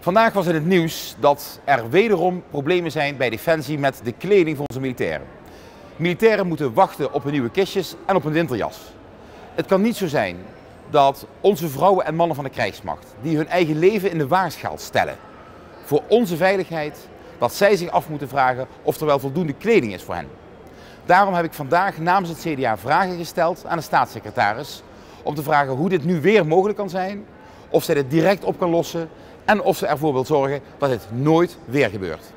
Vandaag was in het nieuws dat er wederom problemen zijn bij Defensie met de kleding van onze militairen. Militairen moeten wachten op hun nieuwe kistjes en op een winterjas. Het kan niet zo zijn dat onze vrouwen en mannen van de krijgsmacht, die hun eigen leven in de waarschaal stellen voor onze veiligheid, dat zij zich af moeten vragen of er wel voldoende kleding is voor hen. Daarom heb ik vandaag namens het CDA vragen gesteld aan de staatssecretaris om te vragen hoe dit nu weer mogelijk kan zijn, of zij dit direct op kan lossen en of ze ervoor wil zorgen dat dit nooit weer gebeurt.